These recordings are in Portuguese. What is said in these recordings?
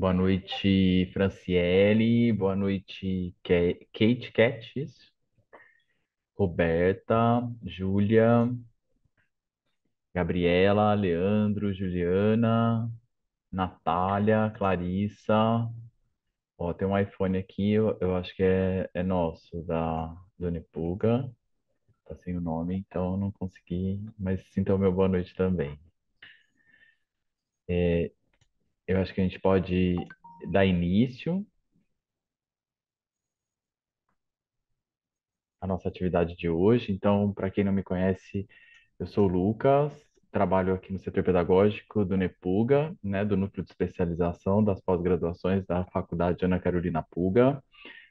Boa noite, Franciele. Boa noite, Kate Cat? Roberta, Júlia, Gabriela, Leandro, Juliana, Natália, Clarissa. Ó, tem um iPhone aqui, eu, eu acho que é, é nosso, da Dona Puga. Tá sem o nome, então não consegui, mas então meu boa noite também. Eu acho que a gente pode dar início à nossa atividade de hoje. Então, para quem não me conhece, Eu sou o Lucas, trabalho aqui no setor pedagógico do NEPUGA, né, do Núcleo de Especialização das Pós-Graduações da Faculdade Ana Carolina Puga.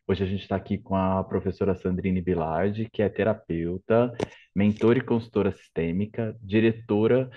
Hoje a gente está aqui com a professora Sandrine Bilardi, que é terapeuta, mentora e consultora sistêmica, diretora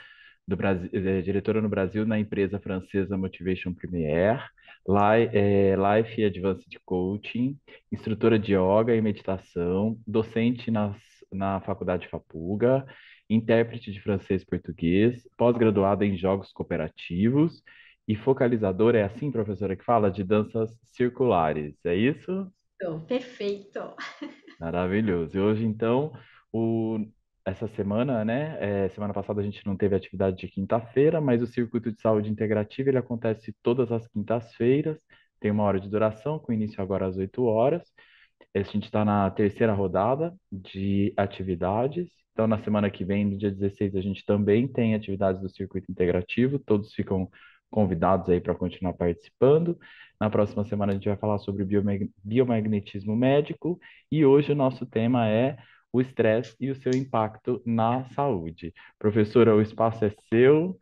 do Brasil, eh, diretora no Brasil na empresa francesa Motivation Premiere, Li- eh, Life Advanced Coaching, instrutora de yoga e meditação, docente nas, na Faculdade Fapuga, intérprete de francês e português, pós-graduada em jogos cooperativos e focalizadora, é assim, professora, que fala de danças circulares, é isso? Então, perfeito. Maravilhoso. E hoje, então, o... essa semana, né? é, semana passada a gente não teve atividade de quinta-feira, mas o Circuito de Saúde Integrativa ele acontece todas as quintas-feiras, tem uma hora de duração, com início agora às 8 horas. A gente está na terceira rodada de atividades. Então, na semana que vem, no dia 16, a gente também tem atividades do Circuito Integrativo, todos ficam convidados aí para continuar participando. Na próxima semana, a gente vai falar sobre biomag- biomagnetismo médico e hoje o nosso tema é o estresse e o seu impacto na saúde. Professora, o espaço é seu,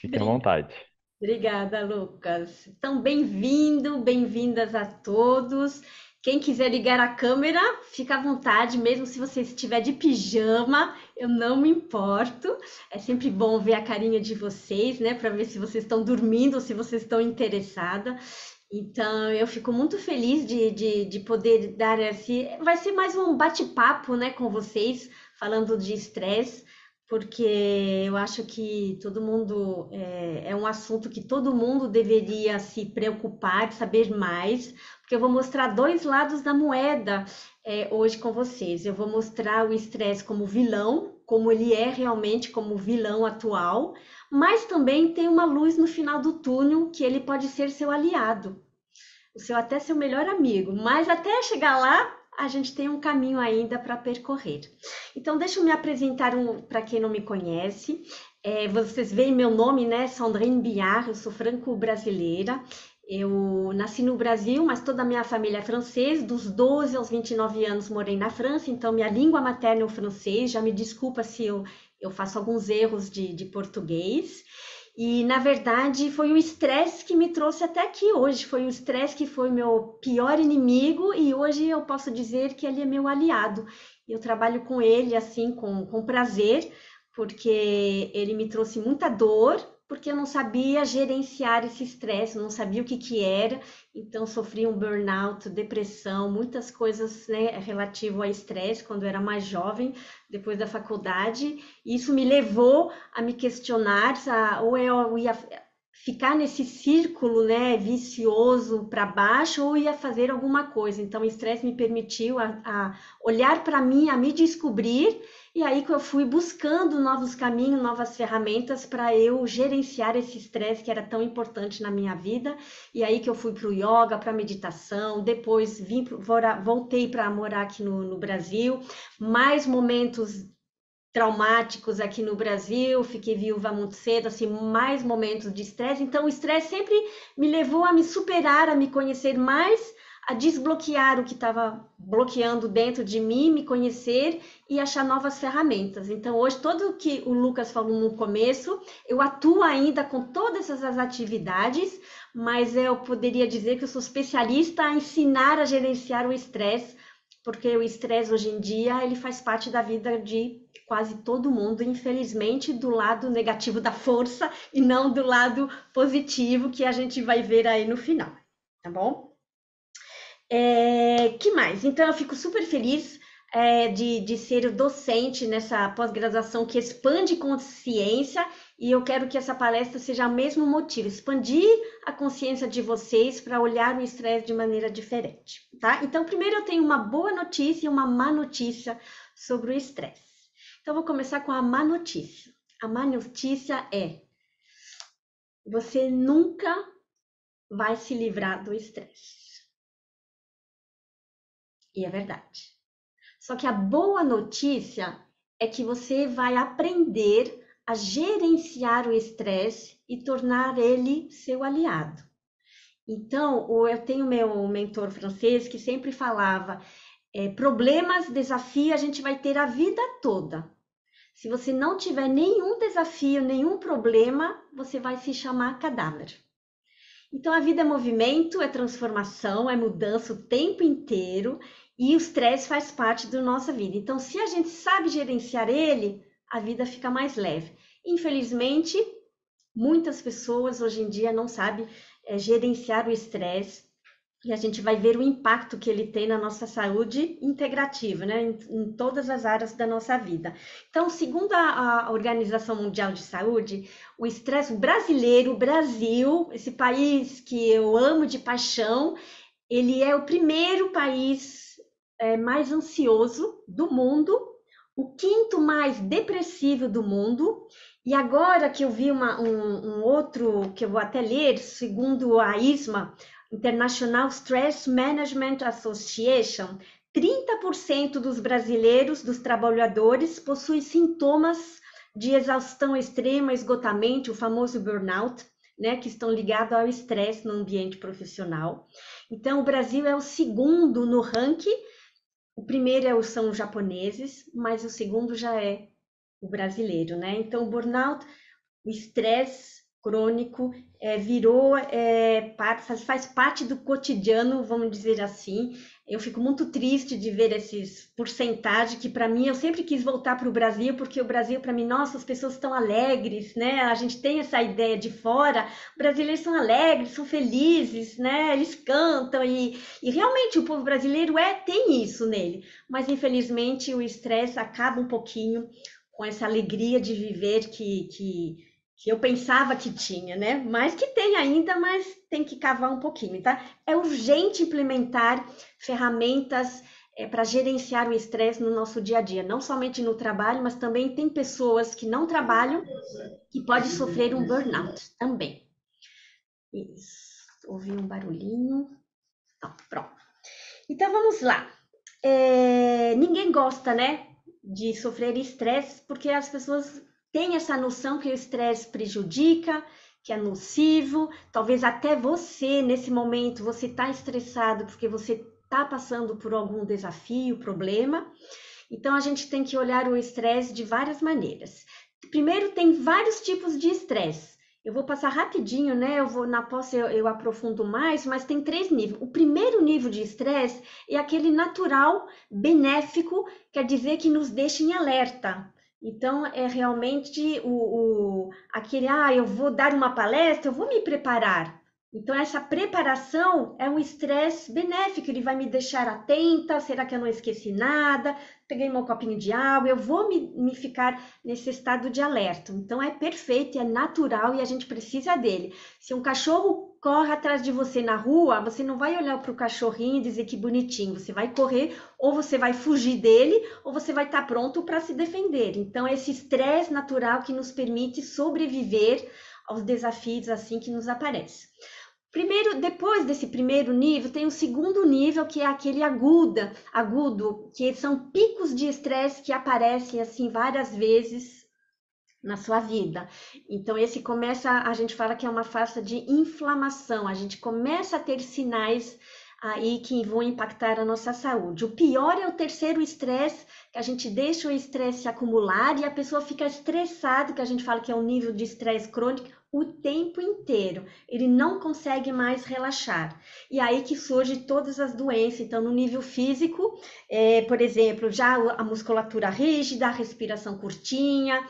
fique à vontade. Obrigada, Lucas. Então, bem-vindo, bem-vindas a todos. Quem quiser ligar a câmera, fica à vontade, mesmo se você estiver de pijama, eu não me importo. É sempre bom ver a carinha de vocês, né, para ver se vocês estão dormindo ou se vocês estão interessadas. Então, eu fico muito feliz de, de, de poder dar esse. Vai ser mais um bate-papo, né, com vocês, falando de estresse. porque eu acho que todo mundo é, é um assunto que todo mundo deveria se preocupar, saber mais, porque eu vou mostrar dois lados da moeda é, hoje com vocês. Eu vou mostrar o estresse como vilão, como ele é realmente como vilão atual, mas também tem uma luz no final do túnel que ele pode ser seu aliado, o seu até seu melhor amigo, mas até chegar lá a gente tem um caminho ainda para percorrer. Então, deixa eu me apresentar um, para quem não me conhece. É, vocês veem meu nome, né? Sandrine Biar, eu sou franco-brasileira. Eu nasci no Brasil, mas toda a minha família é francesa. Dos 12 aos 29 anos morei na França, então minha língua materna é o francês. Já me desculpa se eu, eu faço alguns erros de, de português. E, na verdade, foi o estresse que me trouxe até aqui hoje. Foi o estresse que foi meu pior inimigo e hoje eu posso dizer que ele é meu aliado. Eu trabalho com ele, assim, com, com prazer, porque ele me trouxe muita dor, porque eu não sabia gerenciar esse estresse, não sabia o que que era. Então, sofri um burnout, depressão, muitas coisas, né, relativo a estresse quando eu era mais jovem, depois da faculdade. Isso me levou a me questionar a, ou eu ia ficar nesse círculo, né, vicioso para baixo ou ia fazer alguma coisa. Então, o estresse me permitiu a, a olhar para mim, a me descobrir, e aí que eu fui buscando novos caminhos, novas ferramentas para eu gerenciar esse estresse que era tão importante na minha vida. E aí que eu fui para o yoga, para meditação, depois vim pro, voltei para morar aqui no, no Brasil, mais momentos traumáticos aqui no Brasil, fiquei viúva muito cedo, assim, mais momentos de estresse. Então, o estresse sempre me levou a me superar, a me conhecer mais, a desbloquear o que estava bloqueando dentro de mim, me conhecer e achar novas ferramentas. Então, hoje, tudo que o Lucas falou no começo, eu atuo ainda com todas essas atividades, mas eu poderia dizer que eu sou especialista a ensinar a gerenciar o estresse, porque o estresse hoje em dia ele faz parte da vida de quase todo mundo, infelizmente, do lado negativo da força e não do lado positivo que a gente vai ver aí no final, tá bom? É, que mais? Então, eu fico super feliz é, de, de ser docente nessa pós-graduação que expande consciência e eu quero que essa palestra seja o mesmo motivo, expandir a consciência de vocês para olhar o estresse de maneira diferente, tá? Então, primeiro eu tenho uma boa notícia e uma má notícia sobre o estresse. Então, vou começar com a má notícia. A má notícia é: você nunca vai se livrar do estresse. E é verdade. Só que a boa notícia é que você vai aprender a gerenciar o estresse e tornar ele seu aliado. Então, eu tenho meu mentor francês que sempre falava: é, problemas, desafio a gente vai ter a vida toda. Se você não tiver nenhum desafio, nenhum problema, você vai se chamar cadáver. Então, a vida é movimento, é transformação, é mudança o tempo inteiro e o estresse faz parte da nossa vida. Então, se a gente sabe gerenciar ele, a vida fica mais leve. Infelizmente, muitas pessoas hoje em dia não sabem é, gerenciar o estresse e a gente vai ver o impacto que ele tem na nossa saúde integrativa, né, em, em todas as áreas da nossa vida. Então, segundo a, a Organização Mundial de Saúde, o estresse brasileiro, o Brasil, esse país que eu amo de paixão, ele é o primeiro país é, mais ansioso do mundo, o quinto mais depressivo do mundo. E agora que eu vi uma, um, um outro, que eu vou até ler, segundo a ISMA, International Stress Management Association, 30% dos brasileiros, dos trabalhadores, possuem sintomas de exaustão extrema, esgotamento, o famoso burnout, né, que estão ligados ao estresse no ambiente profissional. Então, o Brasil é o segundo no ranking o primeiro é são os japoneses, mas o segundo já é o brasileiro, né? Então, o burnout, o estresse crônico, é, virou, é, faz, faz parte do cotidiano, vamos dizer assim, eu fico muito triste de ver esses porcentagens que para mim eu sempre quis voltar para o Brasil porque o Brasil para mim nossa as pessoas estão alegres né? A gente tem essa ideia de fora. Brasileiros são alegres são felizes né? Eles cantam e, e realmente o povo brasileiro é tem isso nele. Mas infelizmente o estresse acaba um pouquinho com essa alegria de viver que, que que eu pensava que tinha, né? Mas que tem ainda, mas tem que cavar um pouquinho, tá? É urgente implementar ferramentas é, para gerenciar o estresse no nosso dia a dia, não somente no trabalho, mas também tem pessoas que não trabalham que podem sofrer um burnout também. Isso. Ouvi um barulhinho. Pronto. Então vamos lá. É, ninguém gosta, né, de sofrer estresse, porque as pessoas tem essa noção que o estresse prejudica, que é nocivo, talvez até você, nesse momento, você está estressado porque você está passando por algum desafio, problema. Então, a gente tem que olhar o estresse de várias maneiras. Primeiro, tem vários tipos de estresse. Eu vou passar rapidinho, né? Eu vou na posse eu, eu, aprofundo mais, mas tem três níveis. O primeiro nível de estresse é aquele natural, benéfico, quer dizer que nos deixa em alerta. Então, é realmente o, o, aquele, ah, eu vou dar uma palestra, eu vou me preparar. Então, essa preparação é um estresse benéfico, ele vai me deixar atenta, será que eu não esqueci nada? Peguei meu copinho de água, eu vou me, me ficar nesse estado de alerta. Então, é perfeito, é natural e a gente precisa dele. Se um cachorro corre atrás de você na rua, você não vai olhar para o cachorrinho e dizer que bonitinho. Você vai correr, ou você vai fugir dele, ou você vai estar tá pronto para se defender. Então, esse estresse natural que nos permite sobreviver aos desafios assim que nos aparecem. Primeiro, depois desse primeiro nível, tem o segundo nível, que é aquele aguda, agudo, que são picos de estresse que aparecem assim várias vezes na sua vida. Então, esse começa, a gente fala que é uma fase de inflamação, a gente começa a ter sinais aí que vão impactar a nossa saúde. O pior é o terceiro estresse, que a gente deixa o estresse se acumular e a pessoa fica estressada, que a gente fala que é um nível de estresse crônico, o tempo inteiro. Ele não consegue mais relaxar. E aí que surge todas as doenças. Então, no nível físico, é, por exemplo, já a musculatura rígida, a respiração curtinha,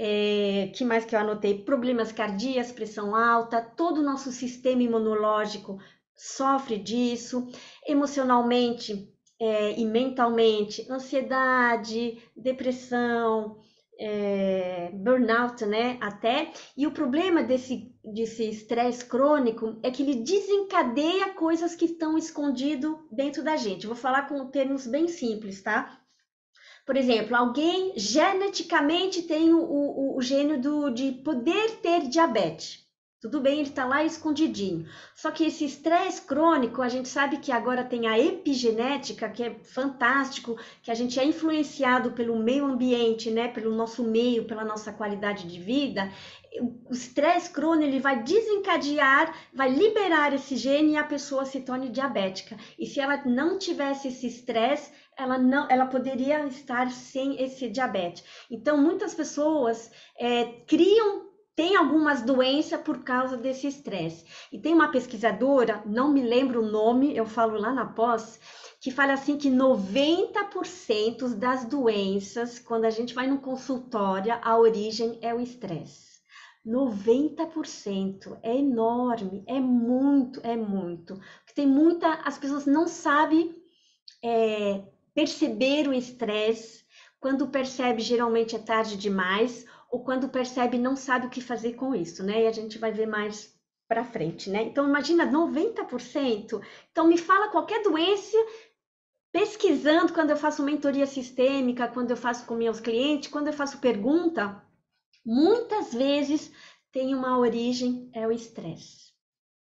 é, que mais que eu anotei? Problemas cardíacos, pressão alta, todo o nosso sistema imunológico sofre disso, emocionalmente é, e mentalmente, ansiedade, depressão, é, burnout, né? Até. E o problema desse desse estresse crônico é que ele desencadeia coisas que estão escondido dentro da gente. vou falar com termos bem simples, tá? Por exemplo, alguém geneticamente tem o, o, o gênio do, de poder ter diabetes. Tudo bem, ele está lá escondidinho. Só que esse estresse crônico, a gente sabe que agora tem a epigenética, que é fantástico, que a gente é influenciado pelo meio ambiente, né, pelo nosso meio, pela nossa qualidade de vida. O estresse crônico ele vai desencadear, vai liberar esse gene e a pessoa se torne diabética. E se ela não tivesse esse estresse, ela não, ela poderia estar sem esse diabetes. Então, muitas pessoas é, criam tem algumas doenças por causa desse estresse. E tem uma pesquisadora, não me lembro o nome, eu falo lá na pós, que fala assim que 90% das doenças, quando a gente vai no consultório, a origem é o estresse. 90% é enorme, é muito, é muito. Porque tem muita, as pessoas não sabem é, perceber o estresse. Quando percebe, geralmente é tarde demais ou quando percebe não sabe o que fazer com isso, né? E a gente vai ver mais para frente, né? Então imagina 90%. Então me fala qualquer doença pesquisando quando eu faço mentoria sistêmica, quando eu faço com meus clientes, quando eu faço pergunta, muitas vezes tem uma origem é o estresse.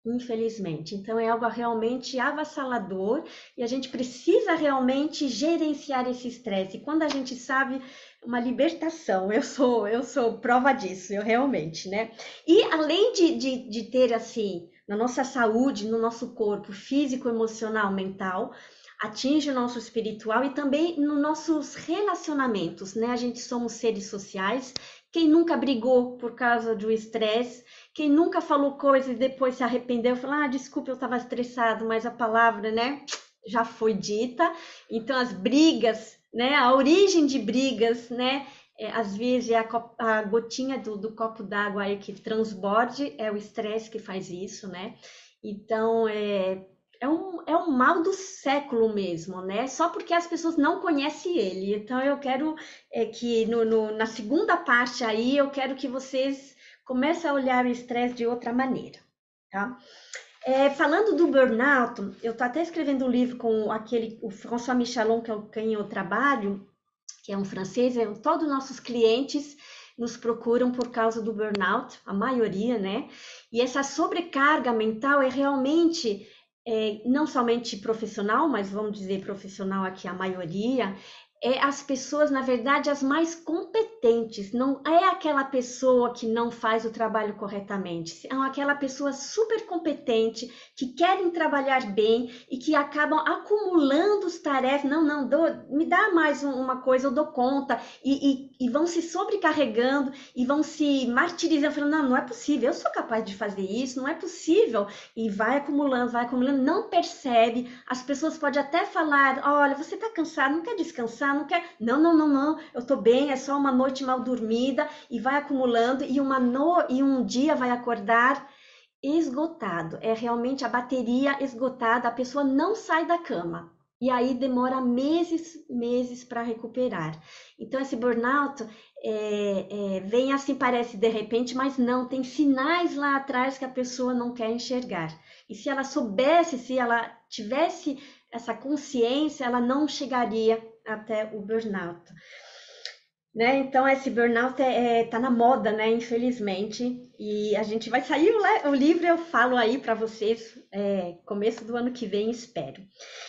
Infelizmente. Então é algo realmente avassalador e a gente precisa realmente gerenciar esse estresse. E quando a gente sabe uma libertação. Eu sou, eu sou prova disso, eu realmente, né? E além de, de, de ter assim, na nossa saúde, no nosso corpo físico, emocional, mental, atinge o nosso espiritual e também nos nossos relacionamentos, né? A gente somos seres sociais. Quem nunca brigou por causa do estresse, quem nunca falou coisa e depois se arrependeu, falou: "Ah, desculpa, eu estava estressado", mas a palavra, né, já foi dita. Então as brigas né? A origem de brigas, né? É, às vezes é a, a gotinha do, do copo d'água aí que transborde, é o estresse que faz isso, né? Então, é, é um, é um mal do século mesmo, né? Só porque as pessoas não conhecem ele. Então, eu quero é, que no, no, na segunda parte aí, eu quero que vocês comecem a olhar o estresse de outra maneira, tá? É, falando do burnout, eu estou até escrevendo um livro com aquele, o François Michelon, que é quem eu trabalho, que é um francês, é, todos os nossos clientes nos procuram por causa do burnout, a maioria, né? E essa sobrecarga mental é realmente é, não somente profissional, mas vamos dizer profissional aqui a maioria, é as pessoas, na verdade, as mais competentes. Não é aquela pessoa que não faz o trabalho corretamente. É aquela pessoa super competente que querem trabalhar bem e que acabam acumulando as tarefas. Não, não, dou, me dá mais uma coisa, eu dou conta. E, e, e, vão se sobrecarregando e vão se martirizando, falando: não, não é possível, eu sou capaz de fazer isso, não é possível. E vai acumulando, vai acumulando, não percebe. As pessoas podem até falar: olha, você está cansado, não quer descansar? não quer. Não, não, não, não. Eu tô bem, é só uma noite mal dormida e vai acumulando e uma no... e um dia vai acordar esgotado. É realmente a bateria esgotada, a pessoa não sai da cama. E aí demora meses, meses para recuperar. Então, esse burnout é, é, vem assim, parece de repente, mas não, tem sinais lá atrás que a pessoa não quer enxergar. E se ela soubesse, se ela tivesse essa consciência, ela não chegaria até o burnout. Né? Então, esse burnout é, é, tá na moda, né? Infelizmente. E a gente vai sair o, o livro, eu falo aí para vocês, é, começo do ano que vem, espero.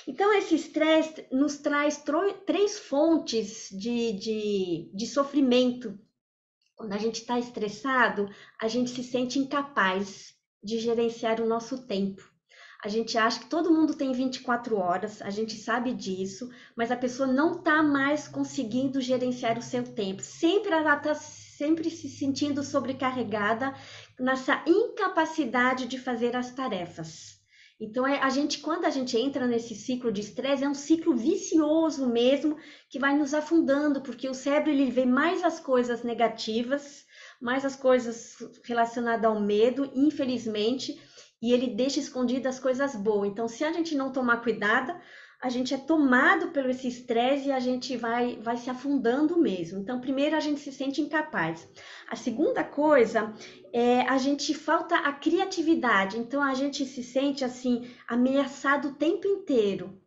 Então, esse estresse nos traz três fontes de, de, de sofrimento. Quando a gente está estressado, a gente se sente incapaz de gerenciar o nosso tempo. A gente acha que todo mundo tem 24 horas, a gente sabe disso, mas a pessoa não está mais conseguindo gerenciar o seu tempo. Sempre ela está sempre se sentindo sobrecarregada nessa incapacidade de fazer as tarefas. Então, é, a gente, quando a gente entra nesse ciclo de estresse, é um ciclo vicioso mesmo, que vai nos afundando, porque o cérebro ele vê mais as coisas negativas, mais as coisas relacionadas ao medo, infelizmente, e ele deixa escondidas as coisas boas. Então, se a gente não tomar cuidado, a gente é tomado pelo esse estresse e a gente vai, vai se afundando mesmo. Então, primeiro a gente se sente incapaz. A segunda coisa é a gente falta a criatividade. Então, a gente se sente assim ameaçado o tempo inteiro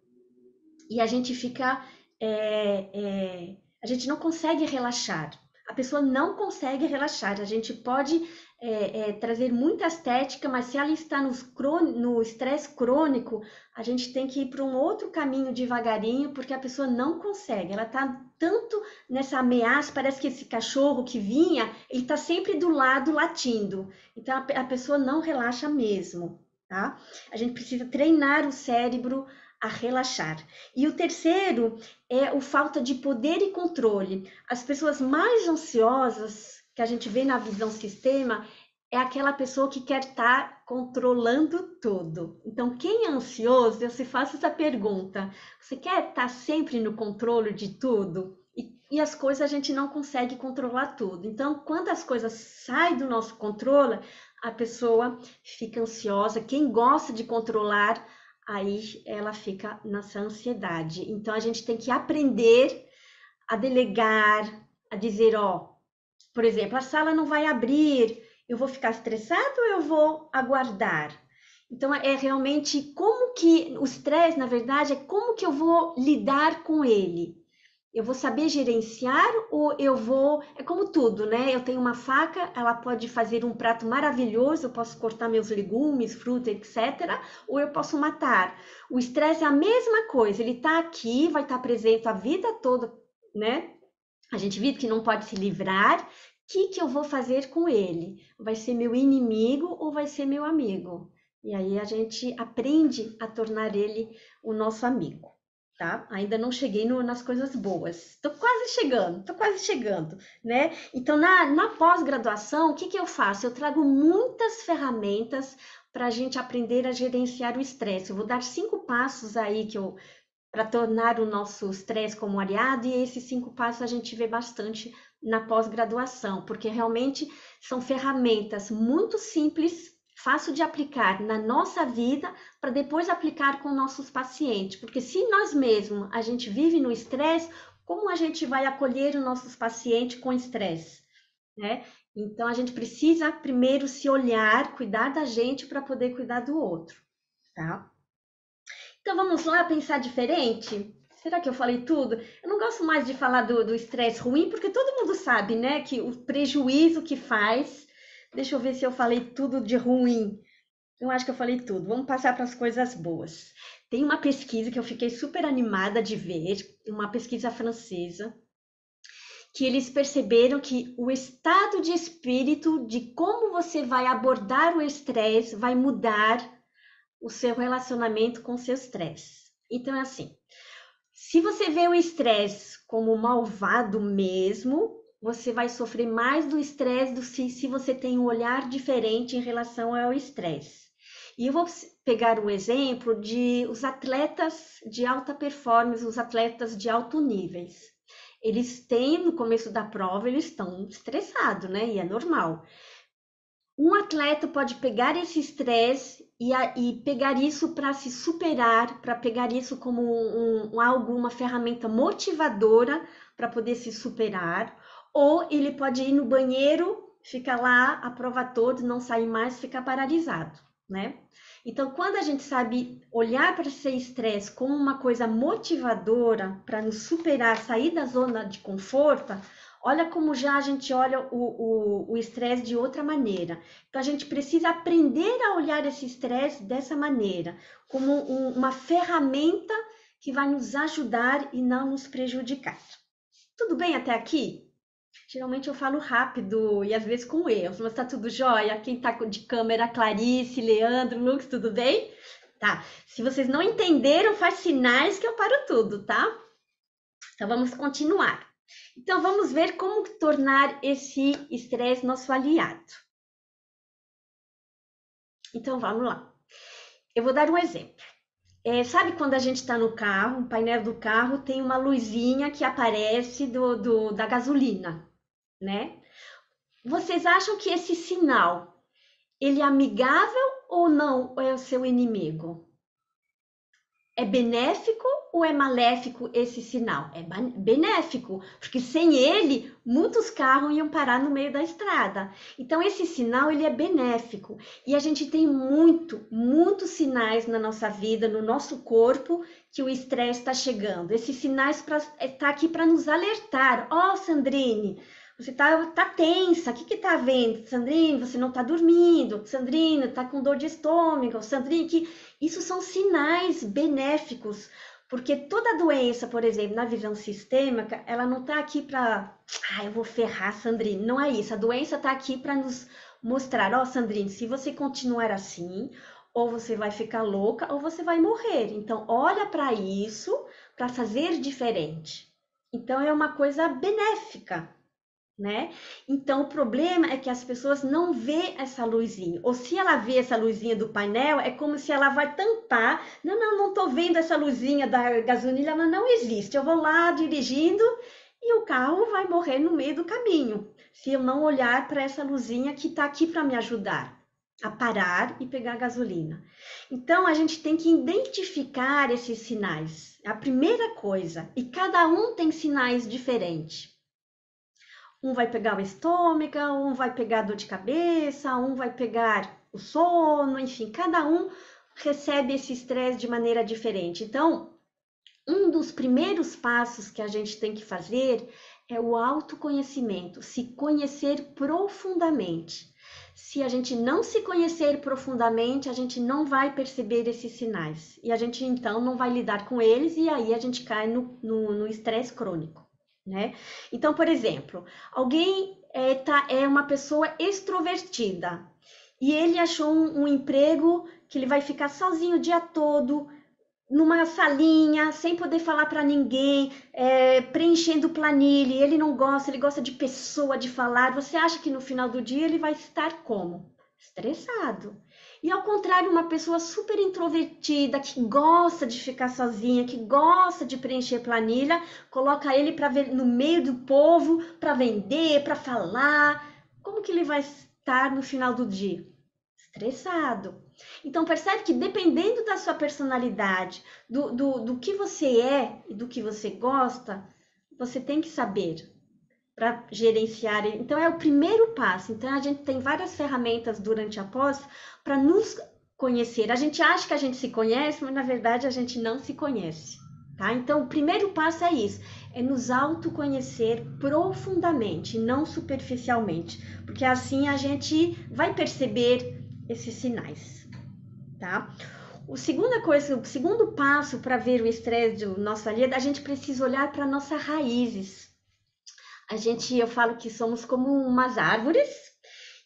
e a gente fica, é, é, a gente não consegue relaxar. A pessoa não consegue relaxar. A gente pode é, é, trazer muita estética, mas se ela está no estresse crônico, a gente tem que ir para um outro caminho devagarinho, porque a pessoa não consegue. Ela está tanto nessa ameaça, parece que esse cachorro que vinha, ele está sempre do lado latindo. Então a, a pessoa não relaxa mesmo, tá? A gente precisa treinar o cérebro a relaxar. E o terceiro é o falta de poder e controle. As pessoas mais ansiosas que a gente vê na visão sistema é aquela pessoa que quer estar tá controlando tudo. Então, quem é ansioso, eu se faço essa pergunta: você quer estar tá sempre no controle de tudo? E, e, as coisas a gente não consegue controlar tudo. Então, quando as coisas saem do nosso controle, a pessoa fica ansiosa. Quem gosta de controlar, aí ela fica nessa ansiedade. Então, a gente tem que aprender a delegar, a dizer: ó, por exemplo, a sala não vai abrir, eu vou ficar estressado ou eu vou aguardar? Então é realmente como que o estresse, na verdade, é como que eu vou lidar com ele. Eu vou saber gerenciar ou eu vou. É como tudo, né? Eu tenho uma faca, ela pode fazer um prato maravilhoso, eu posso cortar meus legumes, fruta, etc. Ou eu posso matar. O estresse é a mesma coisa, ele tá aqui, vai estar tá presente a vida toda, né? A gente vive que não pode se livrar. O que, que eu vou fazer com ele? Vai ser meu inimigo ou vai ser meu amigo? E aí a gente aprende a tornar ele o nosso amigo, tá? Ainda não cheguei no, nas coisas boas. Tô quase chegando, tô quase chegando, né? Então, na, na pós-graduação, o que, que eu faço? Eu trago muitas ferramentas para a gente aprender a gerenciar o estresse. Eu vou dar cinco passos aí que eu para tornar o nosso estresse como aliado, e esses cinco passos a gente vê bastante na pós-graduação, porque realmente são ferramentas muito simples, fácil de aplicar na nossa vida, para depois aplicar com nossos pacientes, porque se nós mesmos a gente vive no estresse, como a gente vai acolher os nossos pacientes com estresse, né? Então a gente precisa primeiro se olhar, cuidar da gente para poder cuidar do outro, tá? Então vamos lá pensar diferente? Será que eu falei tudo? Eu não gosto mais de falar do estresse ruim, porque todo mundo sabe, né, que o prejuízo que faz. Deixa eu ver se eu falei tudo de ruim. Eu acho que eu falei tudo. Vamos passar para as coisas boas. Tem uma pesquisa que eu fiquei super animada de ver, uma pesquisa francesa, que eles perceberam que o estado de espírito de como você vai abordar o estresse vai mudar o seu relacionamento com seu estresse. Então, é assim: se você vê o estresse como malvado mesmo, você vai sofrer mais do estresse do se, se você tem um olhar diferente em relação ao estresse. E eu vou pegar um exemplo de os atletas de alta performance, os atletas de alto níveis. Eles têm, no começo da prova, eles estão estressados, né? E é normal. Um atleta pode pegar esse estresse e, pegar isso para se superar, para pegar isso como um, um, algo, uma ferramenta motivadora para poder se superar, ou ele pode ir no banheiro, ficar lá a prova toda, não sair mais, ficar paralisado, né? Então, quando a gente sabe olhar para esse estresse como uma coisa motivadora para nos superar, sair da zona de conforto, Olha como já a gente olha o estresse de outra maneira. Então, a gente precisa aprender a olhar esse estresse dessa maneira, como um, uma ferramenta que vai nos ajudar e não nos prejudicar. Tudo bem até aqui? Geralmente eu falo rápido e às vezes com erros, mas tá tudo jóia? Quem tá de câmera, Clarice, Leandro, Lux, tudo bem? Tá. Se vocês não entenderam, faz sinais que eu paro tudo, tá? Então vamos continuar. Então, vamos ver como tornar esse estresse nosso aliado. Então, vamos lá. Eu vou dar um exemplo. É, sabe quando a gente está no carro, o painel do carro tem uma luzinha que aparece do, do, da gasolina, né? Vocês acham que esse sinal, ele é amigável ou não ou é o seu inimigo? É benéfico ou é maléfico esse sinal? É benéfico, porque sem ele muitos carros iam parar no meio da estrada. Então esse sinal ele é benéfico e a gente tem muito, muitos sinais na nossa vida, no nosso corpo que o estresse está chegando. Esses sinais estão é, tá aqui para nos alertar. Ó, oh, Sandrine, você tá, tá tensa, o que que tá vendo? Sandrine, você não tá dormindo. Sandrine, tá com dor de estômago. Sandrine, que isso são sinais benéficos, porque toda doença, por exemplo, na visão sistêmica, ela não tá aqui para, ah, eu vou ferrar Sandrine. Não é isso. A doença tá aqui para nos mostrar, ó, oh, Sandrine, se você continuar assim, ou você vai ficar louca ou você vai morrer. Então, olha para isso para fazer diferente. Então, é uma coisa benéfica né? Então o problema é que as pessoas não vê essa luzinha. Ou se ela vê essa luzinha do painel, é como se ela vai tampar. Não, não, não tô vendo essa luzinha da gasolina, ela não existe. Eu vou lá dirigindo e o carro vai morrer no meio do caminho, se eu não olhar para essa luzinha que está aqui para me ajudar a parar e pegar gasolina. Então a gente tem que identificar esses sinais. É a primeira coisa, e cada um tem sinais diferentes. Um vai pegar o estômago, um vai pegar dor de cabeça, um vai pegar o sono, enfim, cada um recebe esse estresse de maneira diferente. Então, um dos primeiros passos que a gente tem que fazer é o autoconhecimento, se conhecer profundamente. Se a gente não se conhecer profundamente, a gente não vai perceber esses sinais. E a gente então não vai lidar com eles, e aí a gente cai no estresse crônico né? Então, por exemplo, alguém é, tá, é uma pessoa extrovertida e ele achou um, um emprego que ele vai ficar sozinho o dia todo, numa salinha, sem poder falar para ninguém, é, preenchendo planilha. Ele não gosta, ele gosta de pessoa, de falar. Você acha que no final do dia ele vai estar como? Estressado. E ao contrário, uma pessoa super introvertida, que gosta de ficar sozinha, que gosta de preencher planilha, coloca ele para ver no meio do povo, para vender, para falar. Como que ele vai estar no final do dia? Estressado. Então percebe que dependendo da sua personalidade, do, do, do que você é e do que você gosta, você tem que saber para gerenciar. Então, é o primeiro passo. Então, a gente tem várias ferramentas durante a pós para nos conhecer. A gente acha que a gente se conhece, mas na verdade a gente não se conhece. Tá? Então, o primeiro passo é isso: é nos autoconhecer profundamente, não superficialmente, porque assim a gente vai perceber esses sinais. Tá? O segunda coisa, o segundo passo para ver o estresse do nosso aliado, a gente precisa olhar para nossas raízes a gente, eu falo que somos como umas árvores,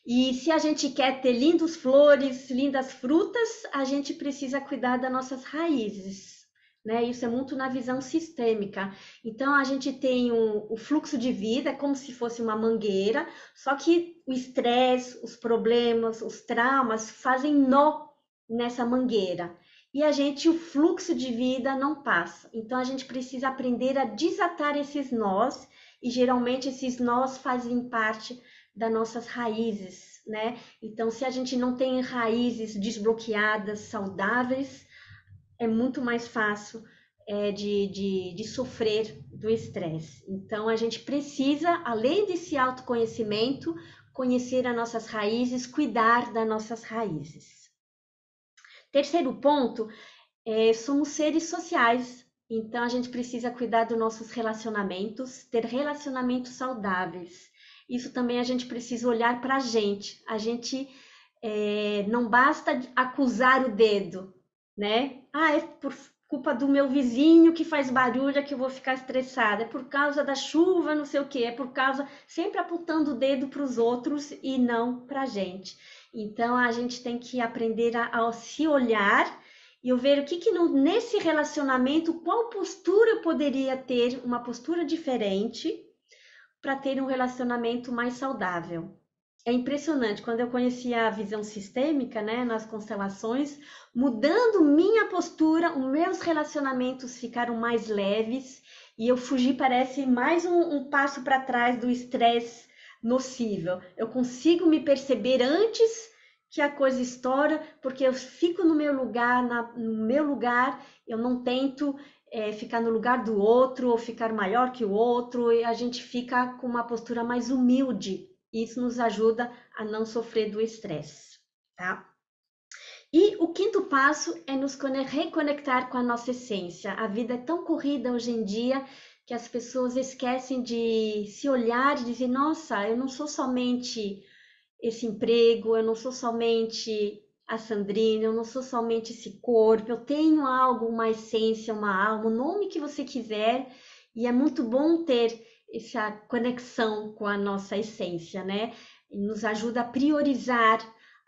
e se a gente quer ter lindas flores, lindas frutas, a gente precisa cuidar das nossas raízes. Né? Isso é muito na visão sistêmica. Então a gente tem o fluxo de vida, é como se fosse uma mangueira, só que o estresse, os problemas, os traumas fazem nó nessa mangueira. E a gente, o fluxo de vida não passa. Então a gente precisa aprender a desatar esses nós e geralmente esses nós fazem parte das nossas raízes, né? Então, se a gente não tem raízes desbloqueadas, saudáveis, é muito mais fácil é, de, de, de sofrer do estresse. Então, a gente precisa, além desse autoconhecimento, conhecer as nossas raízes, cuidar das nossas raízes. Terceiro ponto, é, somos seres sociais. Então a gente precisa cuidar dos nossos relacionamentos, ter relacionamentos saudáveis. Isso também a gente precisa olhar para a gente. A gente é, não basta acusar o dedo, né? Ah, é por culpa do meu vizinho que faz barulho é que eu vou ficar estressada. É por causa da chuva, não sei o que. É por causa sempre apontando o dedo para os outros e não para a gente. Então a gente tem que aprender a, a se olhar e eu ver o que, que no, nesse relacionamento, qual postura eu poderia ter, uma postura diferente, para ter um relacionamento mais saudável. É impressionante, quando eu conheci a visão sistêmica, né, nas constelações, mudando minha postura, os meus relacionamentos ficaram mais leves e eu fugi, parece, mais um, um passo para trás do estresse nocivo. Eu consigo me perceber antes que a coisa estoura, porque eu fico no meu lugar, na, no meu lugar, eu não tento é, ficar no lugar do outro ou ficar maior que o outro, e a gente fica com uma postura mais humilde. Isso nos ajuda a não sofrer do estresse, tá? E o quinto passo é nos reconectar com a nossa essência. A vida é tão corrida hoje em dia que as pessoas esquecem de se olhar e dizer: nossa, eu não sou somente esse emprego, eu não sou somente a Sandrina, eu não sou somente esse corpo, eu tenho algo, uma essência, uma alma, o nome que você quiser, e é muito bom ter essa conexão com a nossa essência, né? Nos ajuda a priorizar,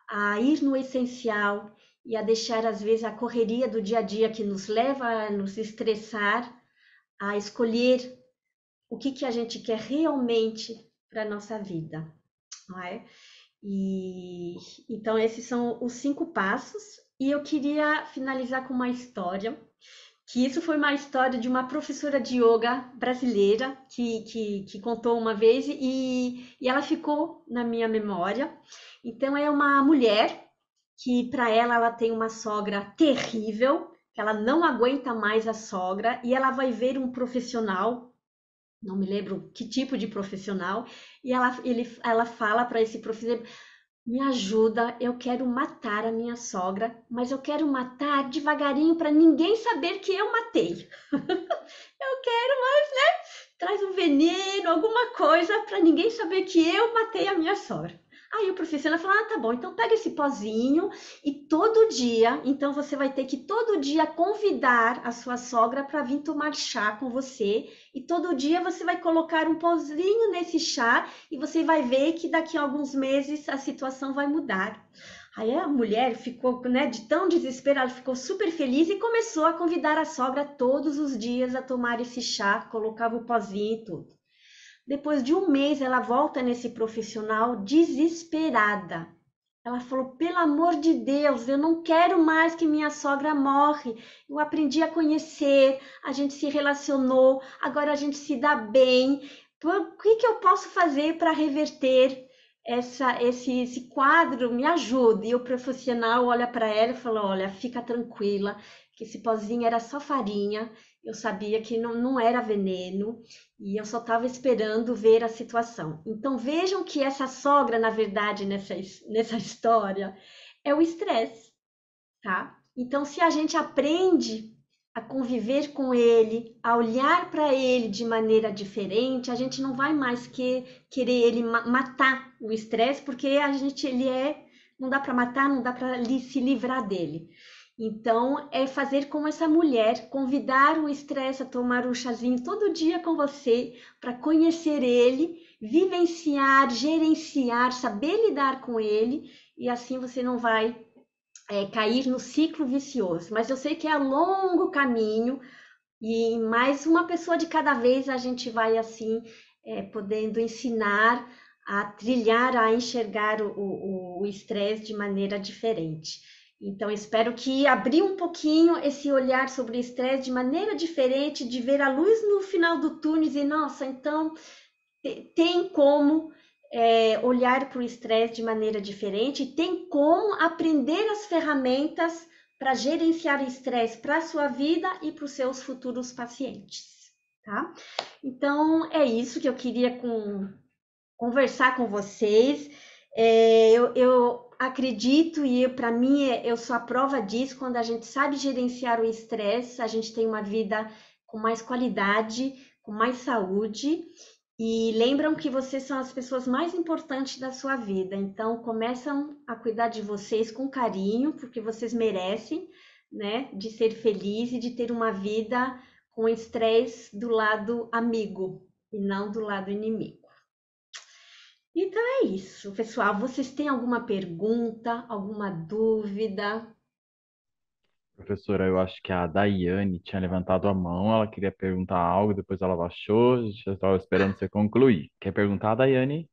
a ir no essencial e a deixar, às vezes, a correria do dia a dia que nos leva a nos estressar, a escolher o que, que a gente quer realmente para a nossa vida, não é? E então esses são os cinco passos. E eu queria finalizar com uma história, que isso foi uma história de uma professora de yoga brasileira que, que, que contou uma vez e, e ela ficou na minha memória. Então é uma mulher que para ela ela tem uma sogra terrível, ela não aguenta mais a sogra e ela vai ver um profissional não me lembro que tipo de profissional, e ela, ele, ela fala para esse profissional: me ajuda, eu quero matar a minha sogra, mas eu quero matar devagarinho para ninguém saber que eu matei. eu quero, mas né, traz um veneno, alguma coisa para ninguém saber que eu matei a minha sogra. Aí o profissional fala: ah, tá bom, então pega esse pozinho e todo dia, então você vai ter que todo dia convidar a sua sogra para vir tomar chá com você. E todo dia você vai colocar um pozinho nesse chá e você vai ver que daqui a alguns meses a situação vai mudar. Aí a mulher ficou, né, de tão desesperada, ficou super feliz e começou a convidar a sogra todos os dias a tomar esse chá, colocava o pozinho e tudo. Depois de um mês, ela volta nesse profissional desesperada. Ela falou: pelo amor de Deus, eu não quero mais que minha sogra morre. Eu aprendi a conhecer, a gente se relacionou, agora a gente se dá bem. O que, que eu posso fazer para reverter essa, esse, esse quadro? Me ajude. E o profissional olha para ela e fala: olha, fica tranquila, que esse pozinho era só farinha eu sabia que não, não era veneno e eu só estava esperando ver a situação. Então vejam que essa sogra, na verdade, nessa, nessa história, é o estresse, tá? Então, se a gente aprende a conviver com ele, a olhar para ele de maneira diferente, a gente não vai mais que, querer ele matar o estresse, porque a gente ele é, não dá para matar, não dá para se livrar dele. Então, é fazer como essa mulher, convidar o estresse a tomar um chazinho todo dia com você, para conhecer ele, vivenciar, gerenciar, saber lidar com ele, e assim você não vai é, cair no ciclo vicioso. Mas eu sei que é longo caminho, e mais uma pessoa de cada vez a gente vai assim, é, podendo ensinar a trilhar, a enxergar o estresse de maneira diferente. Então, espero que abrir um pouquinho esse olhar sobre o estresse de maneira diferente, de ver a luz no final do túnel e dizer, nossa, então tem como é, olhar para o estresse de maneira diferente, tem como aprender as ferramentas para gerenciar o estresse para a sua vida e para os seus futuros pacientes, tá? Então, é isso que eu queria com, conversar com vocês. É, eu, eu acredito e para mim é, eu sou a prova disso, quando a gente sabe gerenciar o estresse, a gente tem uma vida com mais qualidade, com mais saúde e lembram que vocês são as pessoas mais importantes da sua vida. Então começam a cuidar de vocês com carinho, porque vocês merecem, né, de ser feliz e de ter uma vida com estresse do lado amigo e não do lado inimigo. Então é isso, pessoal. Vocês têm alguma pergunta, alguma dúvida? Professora, eu acho que a Daiane tinha levantado a mão, ela queria perguntar algo, depois ela baixou, gente estava esperando você concluir. Quer perguntar, Daiane?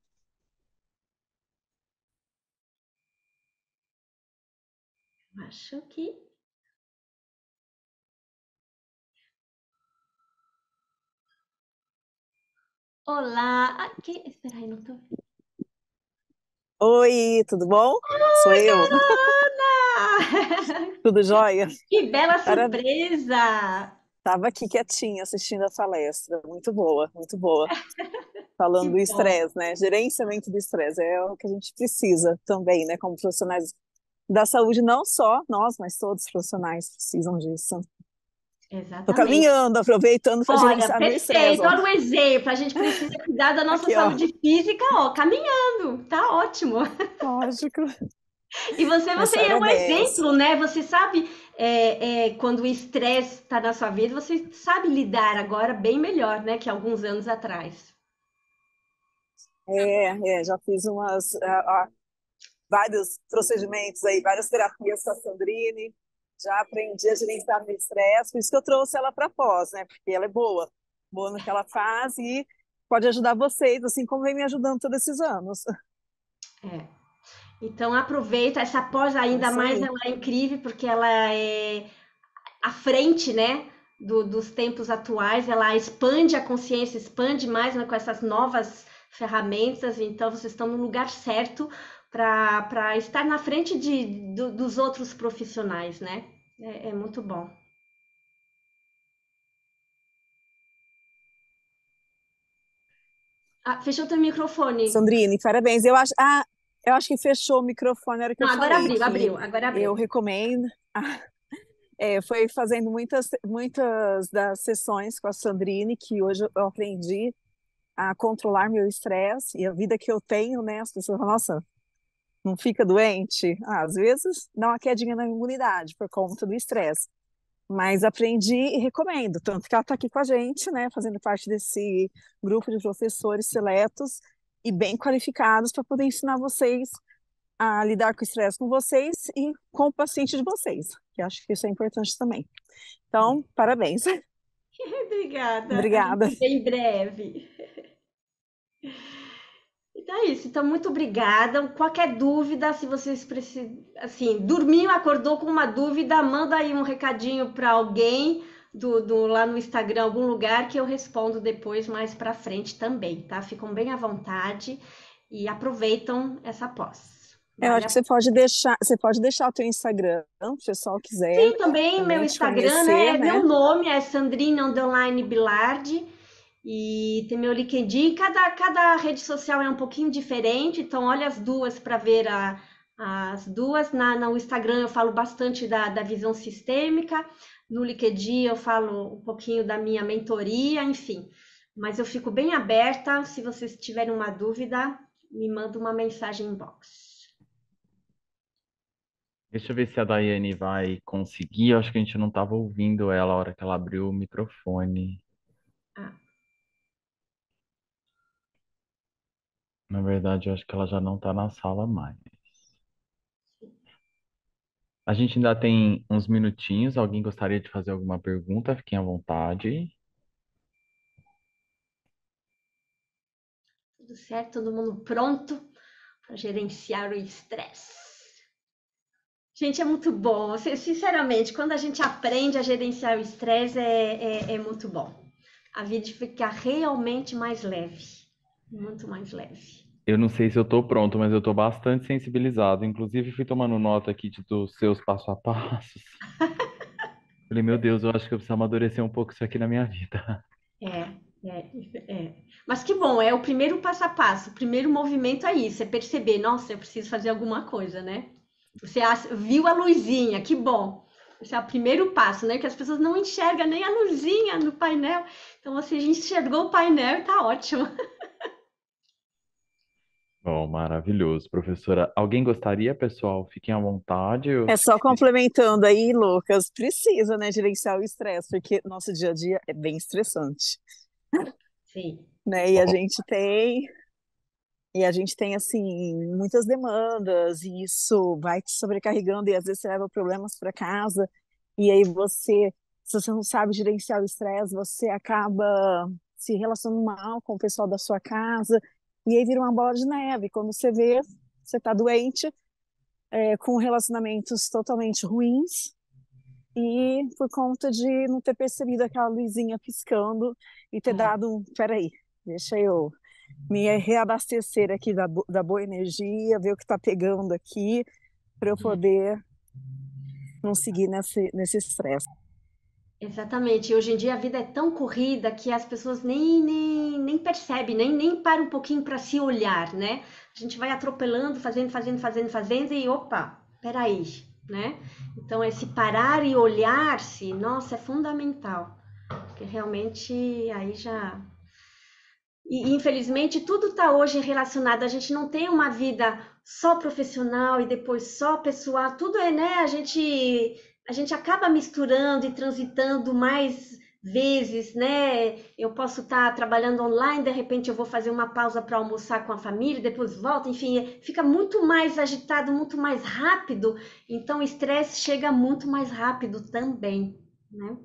Acho que. Olá! Aqui, espera aí, não tô vendo. Oi, tudo bom? Sou Oi, eu. Carona! Tudo jóia? Que bela surpresa! Estava aqui quietinha assistindo a palestra, muito boa, muito boa. Falando do estresse, né? Gerenciamento do estresse é o que a gente precisa também, né? Como profissionais da saúde, não só nós, mas todos os profissionais precisam disso. Tô caminhando, aproveitando gerenciar meu estresse. Olha o exemplo, a gente precisa cuidar da nossa Aqui, saúde ó. física, ó, caminhando, tá ótimo. Lógico. E você, você é um exemplo, né? Você sabe é, é, quando o estresse está na sua vida, você sabe lidar agora bem melhor, né? Que alguns anos atrás. É, é já fiz umas uh, uh, vários procedimentos aí, várias terapias com a Sandrine. Já aprendi a gerenciar meu estresse, por isso que eu trouxe ela para pós, né? Porque ela é boa, boa no que ela faz e pode ajudar vocês, assim como vem me ajudando todos esses anos. É. Então aproveita essa pós ainda mais ela é incrível porque ela é à frente, né, do, dos tempos atuais. Ela expande a consciência, expande mais né, com essas novas ferramentas. Então vocês estão no lugar certo para estar na frente de, do, dos outros profissionais, né? É, é muito bom. Ah, fechou teu microfone. Sandrine, parabéns. Eu acho. Ah, eu acho que fechou o microfone, era que Não, eu agora falei. Abriu, abriu, agora abriu. Eu recomendo. É, foi fazendo muitas, muitas das sessões com a Sandrine que hoje eu aprendi a controlar meu estresse e a vida que eu tenho, né? As pessoas falam, nossa, não fica doente? Ah, às vezes dá uma quedinha na imunidade por conta do estresse. Mas aprendi e recomendo, tanto que ela está aqui com a gente, né, fazendo parte desse grupo de professores seletos e bem qualificados para poder ensinar vocês a lidar com o estresse com vocês e com o paciente de vocês, que acho que isso é importante também. Então, parabéns. Obrigada. Obrigada. Em breve. Então é isso. Então, muito obrigada. Qualquer dúvida, se vocês precisam, assim, dormiu, acordou com uma dúvida, manda aí um recadinho para alguém do, do, lá no Instagram, algum lugar, que eu respondo depois mais para frente também, tá? Ficam bem à vontade e aproveitam essa pós. Eu acho que você pode deixar, você pode deixar o teu Instagram, se o pessoal quiser. Sim, também, meu Instagram né, é né? meu nome é Sandrine Underline Bilardi e tem meu LinkedIn. Cada, cada rede social é um pouquinho diferente, então olha as duas para ver a, as duas. Na, no Instagram eu falo bastante da, da visão sistêmica, no LinkedIn eu falo um pouquinho da minha mentoria, enfim. Mas eu fico bem aberta. Se vocês tiverem uma dúvida, me manda uma mensagem inbox. Deixa eu ver se a Daiane vai conseguir. Eu acho que a gente não estava ouvindo ela a hora que ela abriu o microfone. Na verdade, eu acho que ela já não está na sala mais. A gente ainda tem uns minutinhos. Alguém gostaria de fazer alguma pergunta? Fiquem à vontade. Tudo certo? Todo mundo pronto para gerenciar o estresse? Gente, é muito bom. Sinceramente, quando a gente aprende a gerenciar o estresse, é, é, é muito bom. A vida fica realmente mais leve. Muito mais leve. Eu não sei se eu tô pronto, mas eu tô bastante sensibilizado. Inclusive, fui tomando nota aqui de, dos seus passo a passos. Falei, meu Deus, eu acho que eu preciso amadurecer um pouco isso aqui na minha vida. É, é, é. Mas que bom, é o primeiro passo a passo. O primeiro movimento é isso, é perceber, nossa, eu preciso fazer alguma coisa, né? Você viu a luzinha, que bom. Esse é o primeiro passo, né? Que as pessoas não enxergam nem a luzinha no painel. Então, você enxergou o painel e tá ótimo. Bom, maravilhoso, professora. Alguém gostaria, pessoal? Fiquem à vontade. Eu... É só complementando aí, Lucas, precisa, né, gerenciar o estresse, porque nosso dia a dia é bem estressante. Sim. Né? E a gente tem e a gente tem assim muitas demandas e isso vai te sobrecarregando e às vezes você leva problemas para casa e aí você, se você não sabe gerenciar o estresse, você acaba se relacionando mal com o pessoal da sua casa e aí vira uma bola de neve. Quando você vê, você está doente, é, com relacionamentos totalmente ruins, e por conta de não ter percebido aquela luzinha piscando e ter é. dado, peraí, deixa eu me reabastecer aqui da, da boa energia, ver o que está pegando aqui, para eu uhum. poder não seguir nesse estresse. Exatamente. Hoje em dia a vida é tão corrida que as pessoas nem, nem, nem percebem, nem, nem param um pouquinho para se olhar, né? A gente vai atropelando, fazendo, fazendo, fazendo, fazendo e opa, peraí, né? Então esse parar e olhar-se, nossa, é fundamental. Porque realmente aí já. E infelizmente tudo está hoje relacionado. A gente não tem uma vida só profissional e depois só pessoal. Tudo é, né? A gente a gente acaba misturando e transitando mais vezes, né? Eu posso estar trabalhando online, de repente eu vou fazer uma pausa para almoçar com a família, depois volto, enfim, fica muito mais agitado, muito mais rápido. Então o estresse chega muito mais rápido também, né?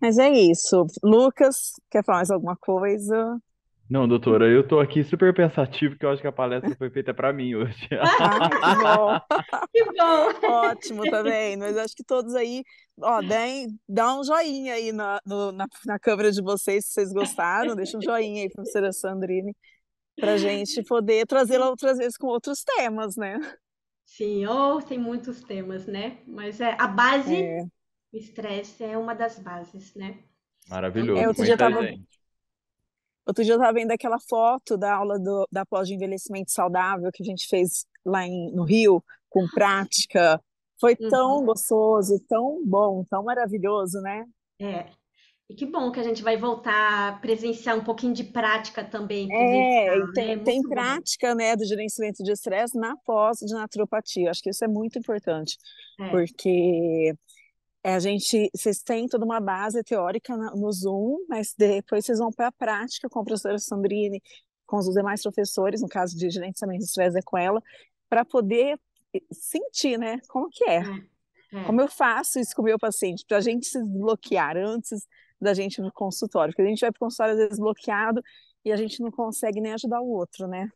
Mas é isso. Lucas, quer falar mais alguma coisa? Não, doutora, eu tô aqui super pensativo, que eu acho que a palestra foi feita para mim hoje. Ah, que bom. Que bom! Ótimo também. Mas acho que todos aí, ó, deem, dá um joinha aí na, no- na, na câmera de vocês, se vocês gostaram. Deixa um joinha aí, professora Sandrine, para gente poder trazê-la outras vezes com outros temas, né? Sim, ou tem muitos temas, né? Mas é a base, É, o estresse é uma das bases, né? Então, é, Maravilhoso, outro dia eu muita tava, gente. Outro dia eu tava vendo aquela foto da aula do, da pós de envelhecimento saudável que a gente fez lá em, no Rio, com prática. Foi tão uhum, gostoso, tão bom, tão maravilhoso, né? é. E que bom que a gente vai voltar a presenciar um pouquinho de prática também, É, e presencial, né? tem, tem bom. prática, né, do gerenciamento de estresse na pós de naturopatia. Acho que isso é muito importante, É, porque é, a gente, vocês têm toda uma base teórica no Zoom, mas depois vocês vão para a prática com a professora Sandrine, com os demais professores, no caso de gerenciamento de estresse é com ela, para poder sentir, né, como que é. é, Como é, eu faço isso com o meu paciente, para a gente se desbloquear antes da gente ir no consultório, porque a gente vai para o consultório às vezes bloqueado e a gente não consegue nem ajudar o outro, né?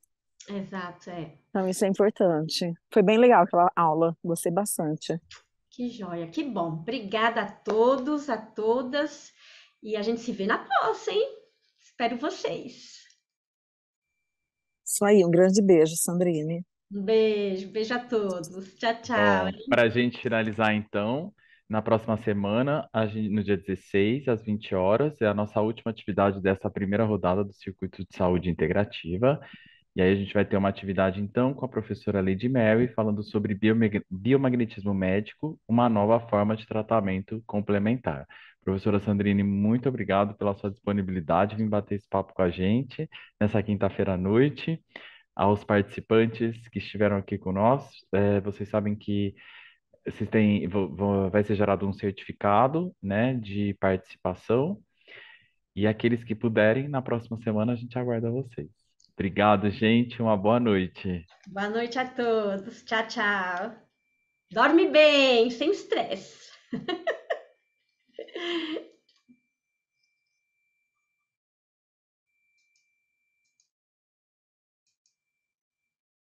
exato, é. Então isso é importante. Foi bem legal aquela aula, gostei bastante. Que joia, que bom. Obrigada a todos, a todas. E a gente se vê na próxima, hein? Espero vocês. Isso aí, um grande beijo, Sandrine. Um beijo, beijo a todos. Tchau, tchau. Para a gente finalizar então, na próxima semana, a gente- no dia 16, às 20 horas, é a nossa última atividade dessa primeira rodada do Circuito de Saúde Integrativa. E aí a gente vai ter uma atividade então com a professora Lady Mary falando sobre biomag- biomagnetismo médico, uma nova forma de tratamento complementar. Professora Sandrine, muito obrigado pela sua disponibilidade vir bater esse papo com a gente nessa quinta-feira à noite aos participantes que estiveram aqui conosco. É, vocês sabem que vocês têm, vai ser gerado um certificado, né, de participação. E aqueles que puderem, na próxima semana a gente aguarda vocês. Obrigado, gente. Uma boa noite. Boa noite a todos. Tchau, tchau. Dorme bem, sem estresse.